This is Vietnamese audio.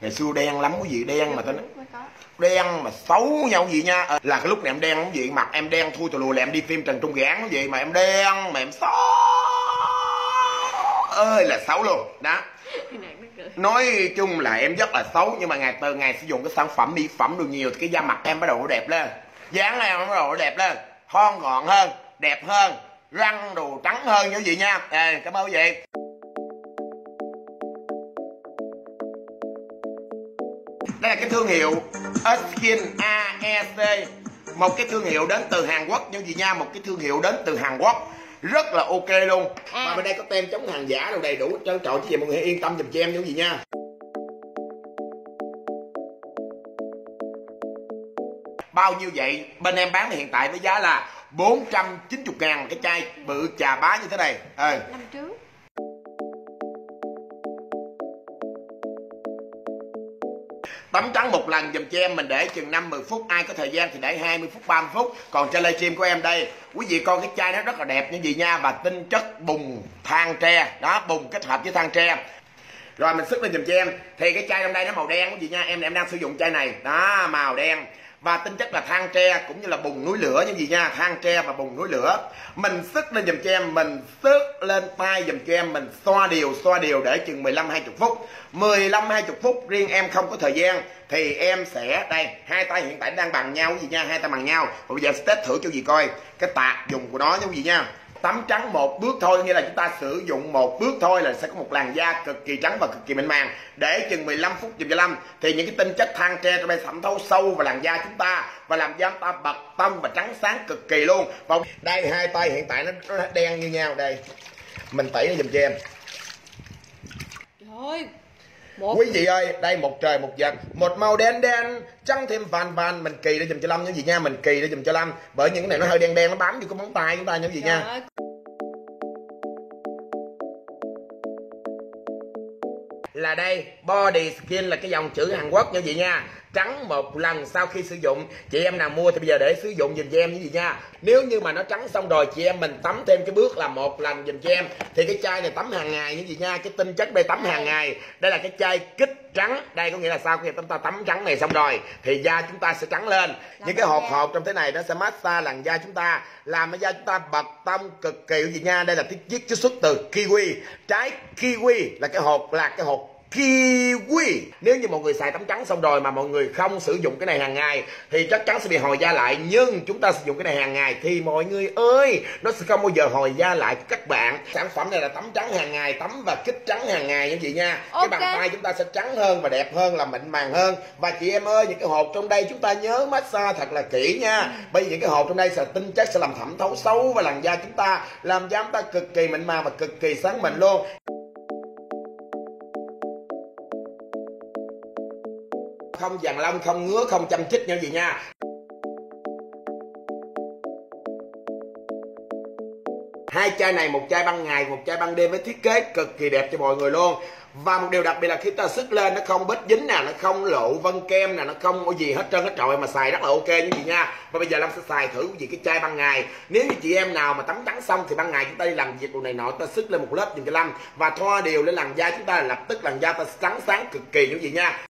ngày xưa đen lắm quý vị đen mà tao nói. đen mà xấu nhau vị nha. Ờ, là cái lúc này em đen quý vị mặt em đen thui tù lùi là em đi phim trần trung gán quý vị mà em đen mà em xấu. Ơi là xấu luôn đó. Cái nói chung là em rất là xấu nhưng mà ngày từ ngày sử dụng cái sản phẩm mỹ phẩm được nhiều thì cái da mặt em bắt đầu nó đẹp lên. Dáng em bắt đầu nó đẹp lên. Thon gọn hơn đẹp hơn răng đồ trắng hơn như vậy nha. À, cảm ơn quý vị cái thương hiệu Skin AEC một cái thương hiệu đến từ Hàn Quốc như gì nha một cái thương hiệu đến từ Hàn Quốc. Rất là ok luôn. À. và bên đây có tem chống hàng giả đồ đầy đủ trơn. Trọi chứ gì mọi người yên tâm giùm cho em như gì nha. Bao nhiêu vậy? Bên em bán thì hiện tại với giá là 490 ngàn cái chai. Bự trà bá như thế này. Ờ năm trước tắm trắng một lần dùm cho em, mình để chừng 5-10 phút, ai có thời gian thì để 20 phút 30 phút. Còn trên livestream của em đây, quý vị coi cái chai nó rất là đẹp như vậy nha và tinh chất bùng than tre. Đó, bùng kết hợp với than tre. Rồi mình sức lên dùm cho em. Thì cái chai trong đây nó màu đen quý vị nha, em em đang sử dụng chai này. Đó, màu đen và tính chất là than tre cũng như là bùng núi lửa như gì nha. Than tre và bùng núi lửa. Mình sức lên dùm cho em mình sức lên tay dùm cho em mình xoa đều xoa đều để chừng 15 20 phút. 15 20 phút riêng em không có thời gian thì em sẽ, đây, hai tay hiện tại đang bằng nhau gì nha? Hai tay bằng nhau. Và bây giờ sẽ test thử cho gì coi. Cái tạc dùng của nó như gì nha? Tắm trắng một bước thôi, nghĩa là chúng ta sử dụng một bước thôi là sẽ có một làn da cực kỳ trắng và cực kỳ mịn màng. Để chừng 15 phút chừng 15 thì những cái tinh chất than tre trong đây thẩm thấu sâu vào làn da chúng ta và làm da chúng ta bật tông và trắng sáng cực kỳ luôn. Và đây, hai tay hiện tại nó nó đen như nhau đây. Mình tẩy nó dùm cho em. Trời ơi một. Quý vị ơi đây một trời một vật một màu đen đen trắng thêm vàng vàng. Mình kỳ để dùm cho lâm như gì nha mình kỳ để dùm cho lâm. Bởi những cái này nó hơi đen đen nó bám vô cái móng tay chúng ta như gì trời nha ơi là đây. Body skin là cái dòng chữ Hàn Quốc như vậy nha. Trắng một lần sau khi sử dụng. Chị em nào mua thì bây giờ để sử dụng dùm cho em như gì nha. Nếu như mà nó trắng xong rồi chị em mình tắm thêm cái bước là một lần dùm cho em. Thì cái chai này tắm hàng ngày như gì nha. Cái tinh chất đây tắm hàng ngày. Đây là cái chai kích trắng. Đây có nghĩa là sau khi chúng ta tắm trắng này xong rồi thì da chúng ta sẽ trắng lên. Những cái hột hột trong thế này nó sẽ massage làn da chúng ta làm cho da chúng ta bật tông cực kỳ gì nha. Đây là tiết chiết chiết xuất từ kiwi. Trái kiwi là cái hột là cái hột kiwi. Nếu như mọi người xài tắm trắng xong rồi mà mọi người không sử dụng cái này hàng ngày thì chắc chắn sẽ bị hồi da lại. Nhưng chúng ta sử dụng cái này hàng ngày thì mọi người ơi nó sẽ không bao giờ hồi da lại các bạn. Sản phẩm này là tắm trắng hàng ngày tắm và kích trắng hàng ngày như vậy nha. Cái Ok. bàn tay chúng ta sẽ trắng hơn và đẹp hơn là mịn màng hơn. Và chị em ơi những cái hột trong đây chúng ta nhớ massage thật là kỹ nha. Bởi vì những cái hột trong đây sẽ tinh chất sẽ làm thẩm thấu sâu vào làn da chúng ta làm da chúng ta cực kỳ mịn màng và cực kỳ sáng mịn luôn không vàng lông, không ngứa, không chăm chích như gì nha. Hai chai này, một chai ban ngày, một chai ban đêm với thiết kế cực kỳ đẹp cho mọi người luôn. Và một điều đặc biệt là khi ta sức lên, nó không bết dính nè, nó không lộ vân kem nè, nó không có gì hết trơn hết trọi mà xài rất là ok như vậy nha. Và bây giờ lâm sẽ xài thử cái gì cái chai ban ngày. Nếu như chị em nào mà tắm trắng xong thì ban ngày chúng ta đi làm việc đồ này nọ, ta sức lên một lớp dùm cho lâm. Và thoa đều lên làn da chúng ta là lập tức làn da ta trắng sáng cực kỳ như vậy nha.